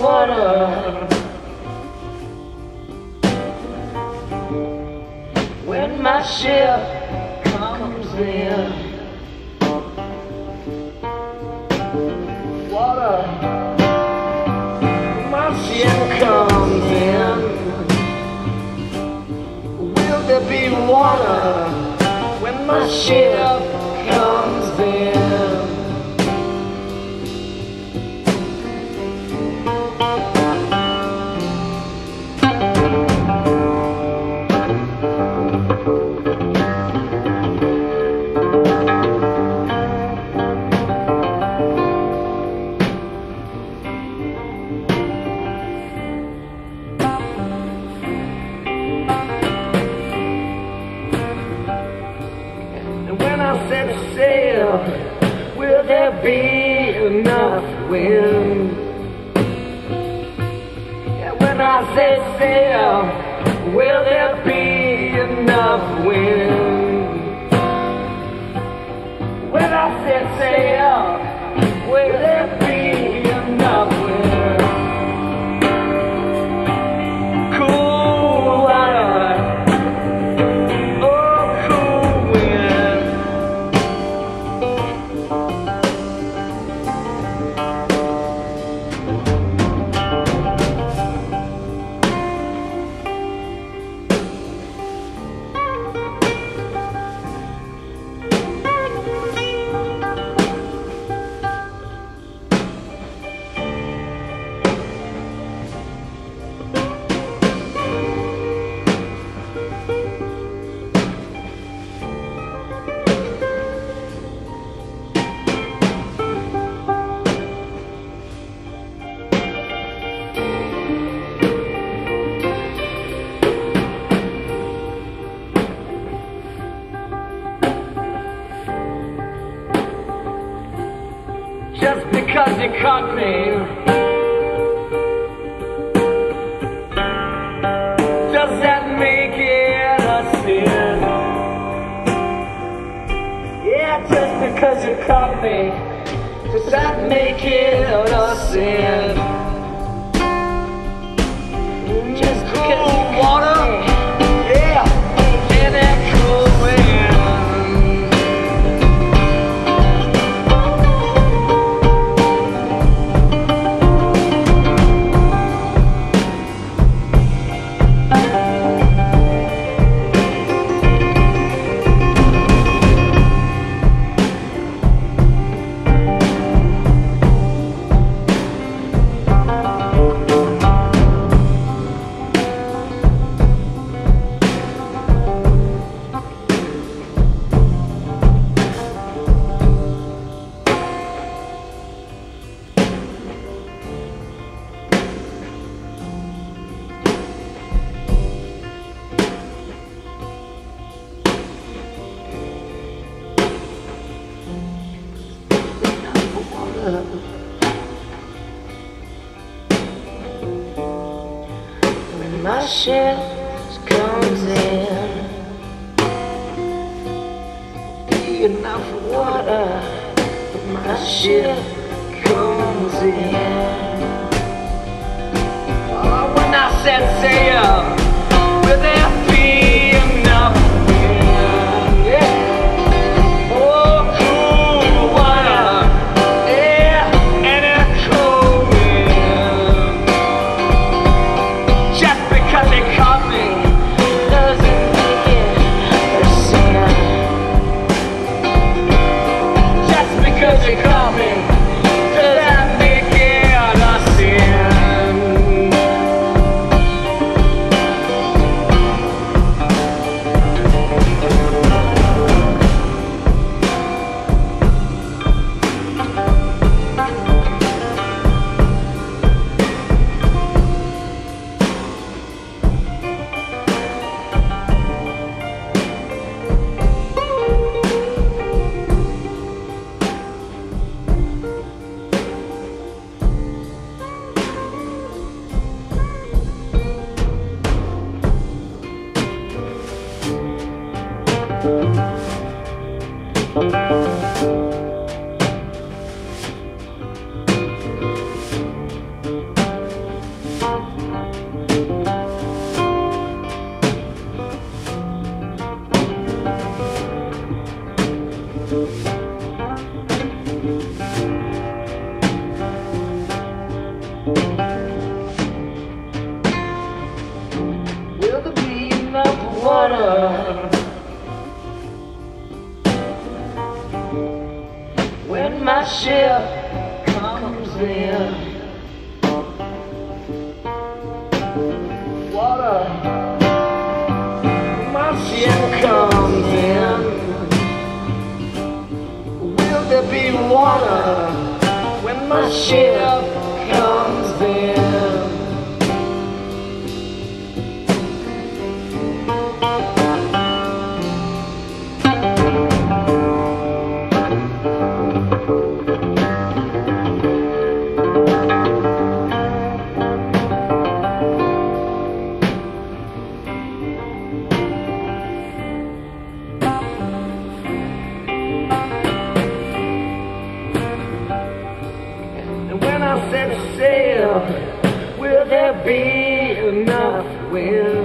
water. Ship comes in. Water, my ship comes in. Will there be water when my ship enough wind? And when I set sail, will there be enough wind? When I set sail, will there Just because you caught me Does that make it a sin? Yeah, just because you caught me Does that make it a sin? When my ship comes in, be enough water. When my ship comes in, in, water. My ship comes in. Will there be water when my ship comes Will there be enough wind?